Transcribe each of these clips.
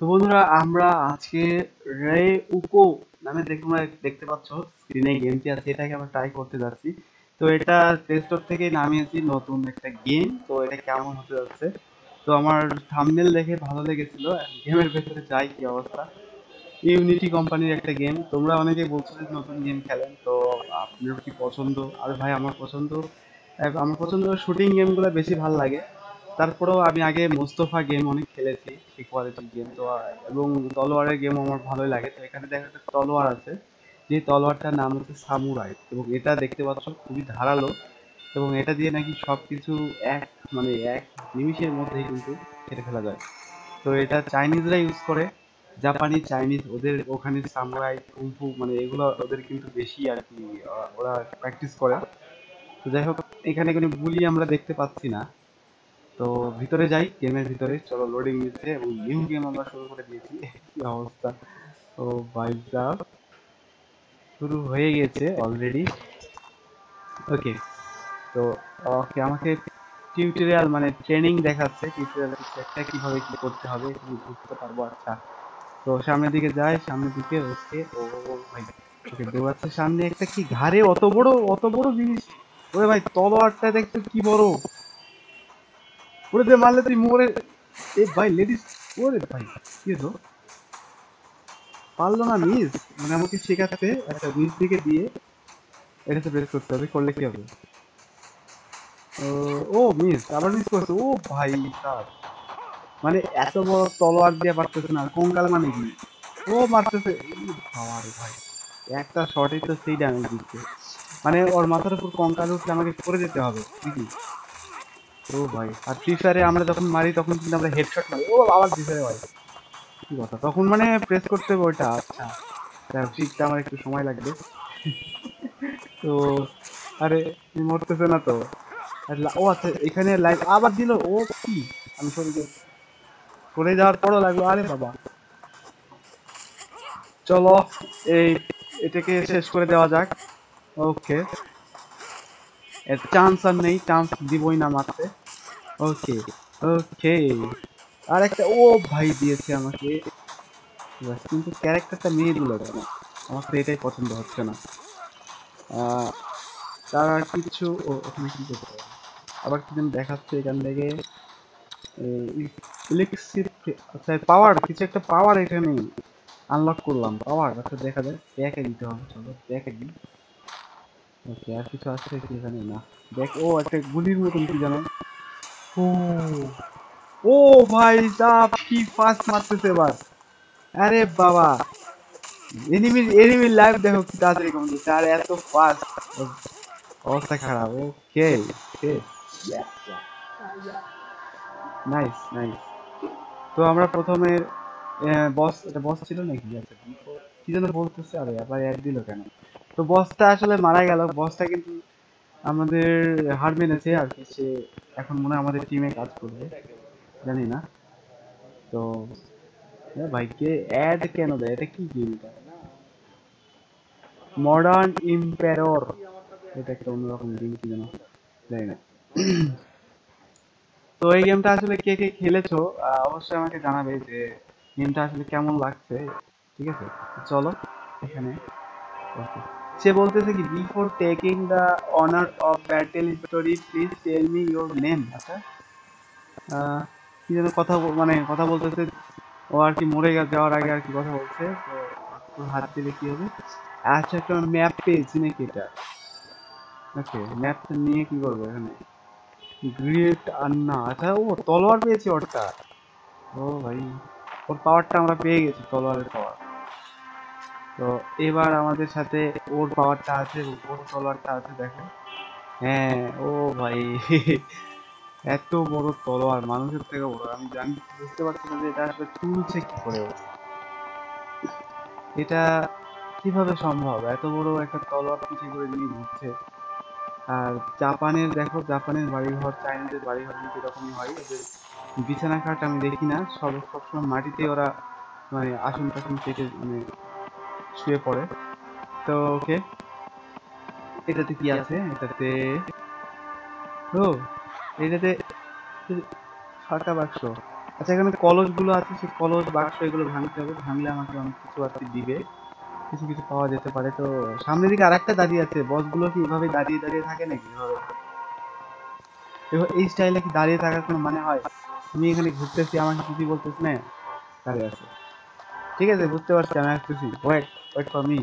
তো বন্ধুরা, আমরা আজকে রে উকো নামে তোমরা দেখতে পাচ্ছ স্ক্রিনে গেমটি আছে, এটাকে আমরা ট্রাই করতে যাচ্ছি। তো এটা প্লে থেকে নামিয়েছি নতুন একটা গেম তো এটা কেমন হতে যাচ্ছে? তো আমার থাম্বনেল দেখে ভালো লেগেছিল গেমের ভেতরে যাই কি অবস্থা। ইউনিটি কোম্পানির একটা গেম তোমরা অনেকে বলছো যে নতুন গেম খেলেন, তো আপনার কি পছন্দ? আর ভাই, আমার পছন্দ আমার পছন্দ শুটিং গেমগুলো বেশি ভালো লাগে। তারপরেও আমি আগে মোস্তফা গেম অনেক খেলেছি গেম তো, এবং তলোয়ারের গেম আমার ভালোই লাগে। তো এখানে দেখা যাচ্ছে তলোয়ার আছে, যে তলোয়ারটার নাম হচ্ছে সামুরাই, এবং এটা দেখতে পাচ্ছ খুবই ধারালো, এবং এটা দিয়ে নাকি সব কিছু এক মানে এক নিমিষের মধ্যেই কিন্তু কেটে ফেলা যায়। তো এটা চাইনিজরা ইউজ করে, জাপানি, চাইনিজ ওদের ওখানে সামুরাই, কুম্ফু মানে এগুলো ওদের কিন্তু বেশি আর কি ওরা প্র্যাকটিস করে। তো যাই হোক, এখানে কোনো গুলি আমরা দেখতে পাচ্ছি না। তো ভিতরে যাই গেমের ভিতরে। চলো লোডিং নিচ্ছে এবং নিউ গেম আমরা শুরু করে দিয়েছি। কি অবস্থা? তো বাইকটা শুরু হয়ে গেছে অলরেডি ওকে তো ওকে আমাকে টিউটোরিয়াল মানে ট্রেনিং দেখাচ্ছে টিউটোরিয়াল একটা কীভাবে কি করতে হবে তুমি বুঝতে পারব আচ্ছা। তো সামনের দিকে যাই, সামনের দিকে ওকে ও ভাই, ওকে দৌড়াচ্ছে সামনে একটা কি ঘাড়ে অত বড় অত বড় জিনিস। ওরে ভাই, তলোয়ারটা দেখছ কি বড়। ওরে দে মারলে তুই মোরে এ ভাই লেডিস ওরে ভাই, কি তো পারল না মিস মানে আমাকে শেখাচ্ছে আচ্ছা নিচ দিকে দিয়ে এটাতে প্রেস করতে হবে, করলে কি হবে? ও মিস আবার মিস করছে। ও ভাই সার মানে এত বড় তলোয়ার দিয়ে পারতেছে না, কঙ্কাল মানে কি? ও মারতেছে। ভাই, একটা শটে তো সেই ড্যামেজ দিচ্ছে। মানে ওর মাথার উপর কঙ্কাল উঠলে আমাকে করে যেতে হবে ঠিকই ও ভাই, আর ফ্রি আমরা যখন মারি, তখন কিন্তু আমরা হেডশট মারি। ও আবার ফ্রি ভাই কি কথা? তখন মানে প্রেস করতে হবে ওইটা। আচ্ছা শিখতে আমার একটু সময় লাগবে। তো, আরে মরতেছে না তো? ও আচ্ছা এখানে লাইভ আবার দিল, ও কি? আমি সরে করে যাওয়ার পরও লাগল, আরে বাবা। চলো, এই, এটাকে শেষ করে দেওয়া যাক। ওকে চান্স আর নেই চান্স দিবই না মারতে। ওকে ওকে আর একটা ও ভাই দিয়েছে আমাকে। কিন্তু ক্যারেক্টারটা মেয়ে দিল কেন? আমার তো এটাই পছন্দ হচ্ছে না। তার আর কিছু? ও, ওখানে আবার কি দেখাচ্ছে এখান থেকে? ইলেকট্রিক আচ্ছা পাওয়ার কিছু একটা পাওয়ার এখানে আনলক করলাম। পাওয়ার আচ্ছা দেখা যায় ব্যাকে দিতে হবে, চলো ব্যাকে দিই। ওকে আর কিছু আছে কি এখানে? না। দেখ ও, একটা গুলির মতন কি জানো ও ভাই সাপ কি ফাস্ট মারতেছে এবার। আরে বাবা। এনিমি এনিমি লাইভ দেখো কি তাড়াতাড়ি কম দিচ্ছে। আর, এত ফাস্ট অবস্থা খারাপ। ওকে ওকে নাইস নাইস তো আমরা প্রথমে বস এটা বস ছিল নাকি? কি যেন বলতেছে আরে, আবার অ্যাড দিল কেন? তো বসটা আসলে মারা গেল। বসটা কিন্তু আমাদের হার মেনেছে আর কি, সে এখন মনে হয় আমাদের টিমে কাজ করবে। জানি না। তো ভাইকে অ্যাড কেন দেয়? এটা কি গেমটা মডার্ন ইম্পেরর এটা একটা অন্যরকম গেম কি যেন? জানি না। তো এই গেমটা আসলে কে কে খেলেছো? অবশ্যই আমাকে জানাবে যে গেমটা আসলে কেমন লাগছে। ঠিক আছে? চলো, এখানে। ওকে। সে বলতেছে কি before taking the honour of battle story please tell me your name আচ্ছা। কি যেন কথা মানে কথা বলতেছে, ও আর কি মরে গেছে, যাওয়ার আগে আর কি কথা বলছে, তো হাত দিলে কি হবে? আচ্ছা একটা ম্যাপ পেয়েছি নাকি এটা? ওকে ম্যাপটা নিয়ে কি করব এখানে? গ্রেট আন্না আচ্ছা ও তলোয়ার পেয়েছি ওরটা। ও ভাই, ওর পাওয়ারটা আমরা পেয়ে গেছি, তলোয়ারের পাওয়ার তো এবার আমাদের সাথে ওর পাওয়ারটা আছে, ওর তলোয়ারটা আছে, দেখো। হ্যাঁ ও ভাই, এত বড় তলোয়ার, মানুষের থেকে বড়। আমি জানি, বুঝতে পারছি না যে এটা আসলে তুলছে কি করে এটা কীভাবে সম্ভব? এত বড় একটা তলোয়ার পিছিয়ে করে নিয়ে ঘুরছে। আর জাপানের, দেখো, জাপানের বাড়িঘর, চাইনিজের বাড়িঘর কিন্তু এরকমই হয়। ওদের বিছানা খাট আমি দেখি না। সব, সবসময় মাটিতে ওরা মানে আসন টাসন কেটে মানে শুয়ে পড়ে। তো, ওকে। এটাতে কি আছে? এটাতে ও, এটাতে ফাঁকা বাক্স। আচ্ছা এখানে কলসগুলো আছে, সেই কলস বাক্স এগুলো ভাঙতে হবে। ভাঙলে আমাকে অনেক কিছু আর দিবে। কিছু কিছু পাওয়া যেতে পারে। তো, সামনের দিকে আরেকটা দাঁড়িয়ে আছে। বসগুলো কি এভাবে দাঁড়িয়ে দাঁড়িয়ে থাকে নাকি? এবার এই স্টাইলে কি দাঁড়িয়ে থাকার কোনো মানে হয়? আমি এখানে ঘুরতেছি, আমাকে কিছু বলতেছ না দাঁড়িয়ে আছে। ঠিক আছে, বুঝতে পারছি, আমি আসতেছি। ওয়েট ওয়েট ফর মি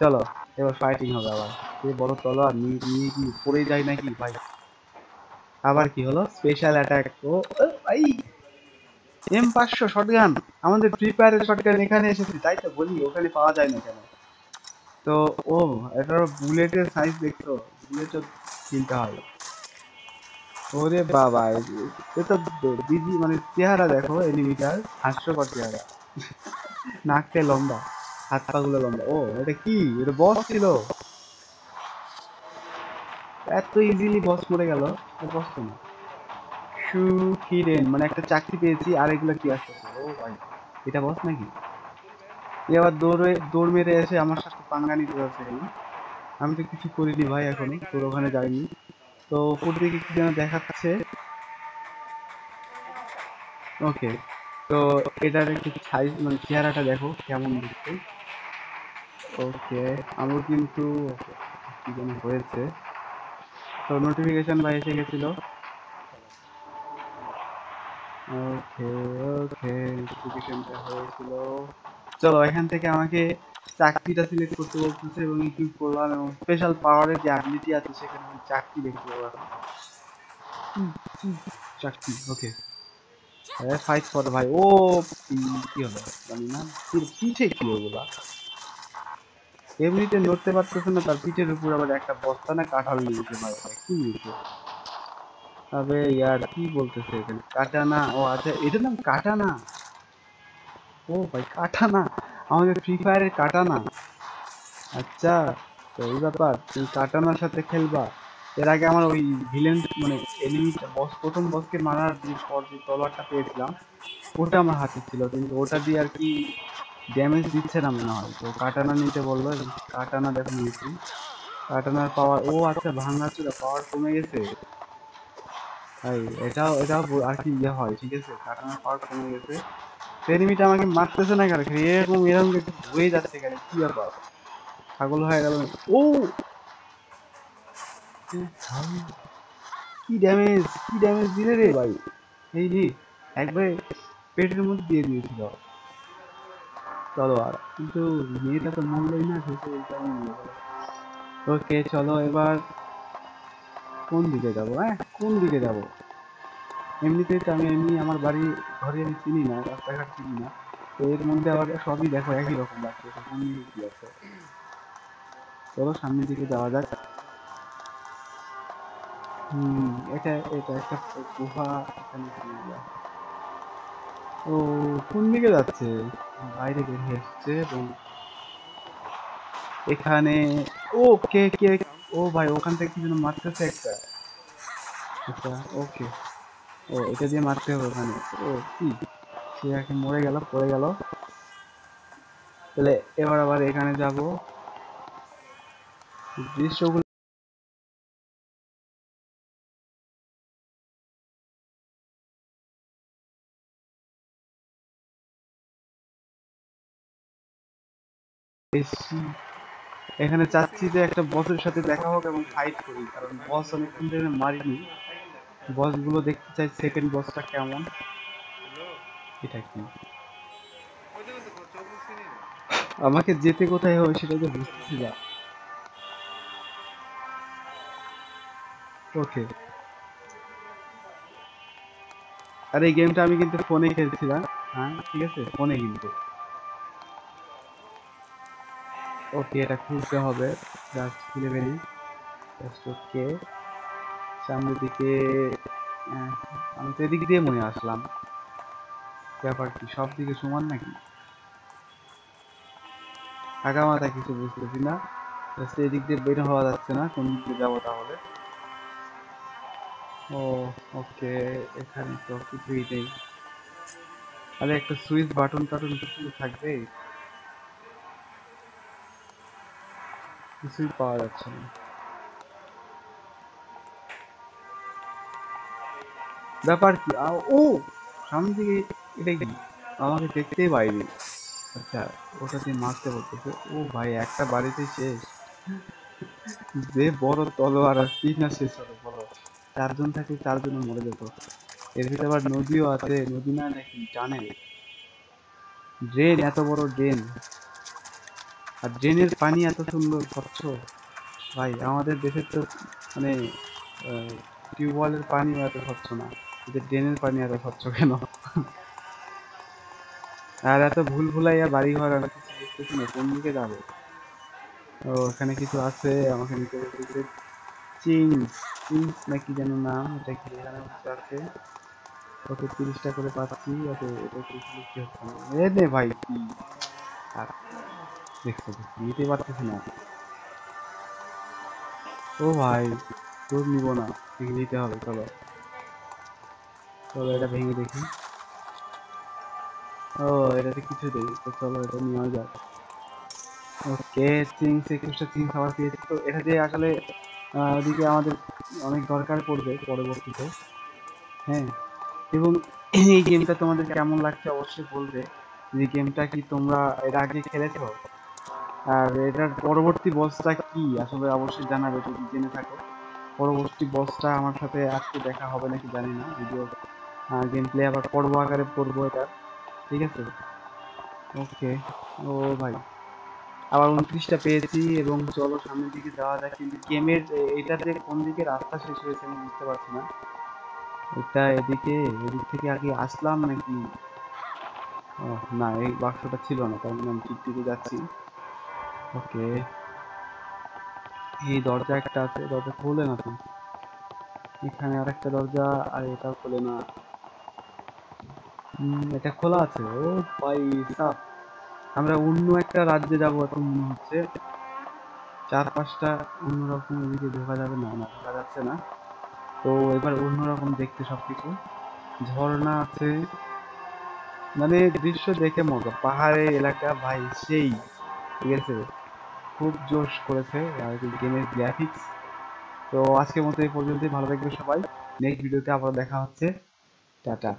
চলো, এবার ফাইটিং হবে আবার। এই বড় তলোয়ার নিয়ে নিয়ে কি পড়ে যায় নাকি? ভাই। আবার কি হলো? স্পেশাল অ্যাটাক ও ভাই। এম পাঁচশো শটগান আমাদের ফ্রি ফায়ারের শটগান এখানে এসেছে, তাই তো বলি, ওখানে পাওয়া যায় না কেন? তো, ও এটার বুলেটের সাইজ দেখছ? বুলেটও কিনতে হয় ওরে বাবা এ- তো দিদি মানে চেহারা দেখো এনিমিটার হাস্যকর চেহারা। নাকটা লম্বা। হাত লম্বা। ও, এটা কি? এটা বস ছিল? এত ইজিলি বস মরে গেল। বস তো না মানে একটা চাকরি পেয়েছি, আর এগুলো কি আসতেছে ও ভাই, এটা বস নাকি? এ আবার দৌড়ে, দৌড় মেরে এসে আমার সাথে পাঙ্গা নিতে যাচ্ছে। আমি তো কিছু করিনি ভাই এখনও, তোর ওখানে যাইনি। তো উপর দিকে কি যেন দেখাচ্ছে? ওকে তো এটার একটু সাইজ মানে চেহারাটা দেখো কেমন দেখতে। ওকে আমার কিন্তু হয়েছে। তো নোটিফিকেশন বা এসে গেছিল। ওকে ওকে নোটিফিকেশনটা হয়েছিল। চলো এখান থেকে আমাকে চাকরিটা সিলেক্ট করতে বলতেছে এবং ইউটিউব করলাম এবং স্পেশাল পাওয়ারের যে অ্যাবিলিটি আছে সেখানে চাকরি দেখতে পাবো চাকরি ওকে ফাইট কর ভাই। ও কি হলো? জানি না। পিঠে কি ওগুলা? এমনিতে না, তার পিঠের উপর আবার একটা বস্তা না কাঁঠাল কি নিয়েছে তবে ইয়ার, কি বলতেছে এখানে? কাটানা। ও আচ্ছা এটার নাম কাটানা? ও ভাই, কাটানা। আমাদের ফ্রি ফায়ারের কাটানা। আচ্ছা তো এই ব্যাপার, তুমি কাটানার সাথে খেলবা। এর আগে আমার ওই ভিলেন মানে এনিমি বস প্রথম বসকে মারার পর যে তলোয়ারটা পেয়েছিলাম, ওটা আমার হাতে ছিল। কিন্তু ওটা দিয়ে আর কি ড্যামেজ দিচ্ছে না মনে হয়। তো কাটানা নিতে বলল কাটানা দেখো নিয়েছি কাটানার পাওয়ার ও আচ্ছা ভাঙা ছিল পাওয়ার কমে গেছে। তাই এটাও এটাও আর কি ইয়ে হয়, ঠিক আছে? কাটানার পাওয়ার কমে গেছে। এনিমিটা আমাকে মারতেছে না কেন? এরকম এরকম একটু হয়ে যাচ্ছে কেন? কি ব্যাপার? ছাগল হয়ে গেল। ও! কি ড্যামেজ কি ড্যামেজ দিলে রে ভাই? এই একবারে পেটের মধ্যে দিয়ে দিয়েছিল। চলো আর, কিন্তু মেয়েটা তো না শেষে ওকে, চলো এবার কোন দিকে যাব হ্যাঁ? কোন দিকে যাব? এমনিতেই তো আমি, এমনি আমার বাড়ি ঘরে আমি চিনি না, রাস্তাঘাট চিনি না। তো এর মধ্যে আবার সবই দেখো, একই রকম লাগছে কোন দিকে কি আছে চলো সামনের দিকে যাওয়া যাক। এটা এটা একটা গুহা এখানে? ও, কোন দিকে যাচ্ছে? বাইরে বের এবং এখানে, ও, কে কে ও ভাই, ওখান থেকে একটা? আচ্ছা ওকে ও, এটা দিয়ে মারতে হবে ওখানে। ও, কি? সে এখন মরে গেল, পড়ে গেল। তাহলে এবার আবার এখানে যাব। দৃশ্যগুলো বেশি এখানে চাচ্ছি যে একটা বসের সাথে দেখা হোক এবং ফাইট করি, কারণ বস অনেকক্ষণ ধরে মারিনি। বসগুলো দেখতে চাই সেকেন্ড বসটা কেমন। এটা কি? আমাকে যেতে কোথায় হবে সেটা তো বুঝতেছি না। ওকে আর এই গেমটা আমি কিন্তু ফোনে খেলছিলাম। হ্যাঁ ঠিক আছে? ফোনে কিন্তু। ওকে, এটা খুলতে হবে। জাস্ট খুলে ফেলি। জাস্ট ওকে সামনের দিকে আমি তো এদিক দিয়ে মনে আসলাম। ব্যাপার কি, সব দিকে সমান নাকি? আগা মাথা কিছু বুঝতেছি না। জাস্ট এদিক দিয়ে বের হওয়া যাচ্ছে না, কোন দিক যাব তাহলে? ও, ওকে, এখানে তো কিছুই নেই। আরে একটা সুইচ বাটন টাটন কিছু থাকবে কিছুই পাওয়া যাচ্ছে না। ব্যাপার কি? ও, সামনে দিকে এটা কি? আমাকে দেখতেই পাইনি। আচ্ছা ওটা দিয়ে মারতে বলতেছে। ও ভাই, একটা বাড়িতে শেষ। যে বড় তলোয়ার আর কি না শেষ হবে, বলো। চারজন থাকে চারজনে মরে যেত। এর ভিতরে আবার নদীও আছে। নদী না নাকি জানেন? ড্রেন, এত বড় ড্রেন। আর ড্রেনের পানি এত সুন্দর, স্বচ্ছ। ভাই, আমাদের দেশের তো মানে টিউবওয়েলের পানিও এত স্বচ্ছ না। এদের ড্রেনের পানি এত স্বচ্ছ কেন? আর এত ভুল ভুলাইয়া বাড়ি ঘর আমি কিছু বুঝতেছি না, কোন দিকে যাবে? ও, এখানে কিছু আছে, আমাকে নিতে বলতেছে চিংস চিংস নাকি যেন নাম, এটা কি এখানে আছে? ওকে তিরিশটা করে পাচ্ছি, ওকে এটা কি হচ্ছে না। এ নে ভাই দেখছ দেখছ নিতে পারতেছি না। ও ভাই নিব না ভেঙে হবে, চলো। চলো, এটা ভেঙে দেখি। ও, এটাতে কিছু তো চলো, এটা যাক। ওকে চিংস একুশটা চিংস পেয়েছি তো এটা দিয়ে আসলে ওদিকে আমাদের অনেক দরকার পড়বে পরবর্তীতে। হ্যাঁ এবং এই গেমটা তোমাদের কেমন লাগছে অবশ্যই বলবে। যে গেমটা কি তোমরা এর আগে খেলেছো? আর এটার পরবর্তী বসটা কি? আসলে অবশ্যই জানাবে, যদি জেনে থাকো। পরবর্তী বসটা আমার সাথে আজকে দেখা হবে নাকি জানি না ভিডিও গেম প্লে আবার পর্ব আকারে পড়ব এটা ঠিক আছে? ওকে। ও ভাই। আবার উনত্রিশটা পেয়েছি এবং চলো সামনের দিকে যাওয়া যাক। কিন্তু গেমের এটাতে কোন দিকে রাস্তা শেষ হয়েছে আমি বুঝতে পারছি না। এটা এদিকে, এদিক থেকে আগে আসলাম নাকি? না, এই বাক্সটা ছিল না, তার মানে আমি ঠিক দিকে যাচ্ছি। ওকে। এই দরজা একটা আছে, দরজা খুলে না তো। এখানে আরেকটা দরজা, আর এটাও খোলে না। এটা খোলা আছে? ও ভাই সাব আমরা অন্য একটা রাজ্যে যাব এখন মনে হচ্ছে। চার পাঁচটা অন্যরকম, এদিকে ঢোকা যাবে না না, ঢোকা যাচ্ছে না। তো এবার অন্যরকম দেখতে সবকিছু। ঝর্ণা আছে। মানে দৃশ্য দেখে মজা। পাহাড়ের এলাকা, ভাই, সেই, ঠিক আছে? খুব জোশ করেছে, আর গেমের গ্রাফিক্স তো আজকের মতো এই পর্যন্তই, ভালো থাকবে সবাই। নেক্সট ভিডিওতে আবার দেখা হচ্ছে। টাটা।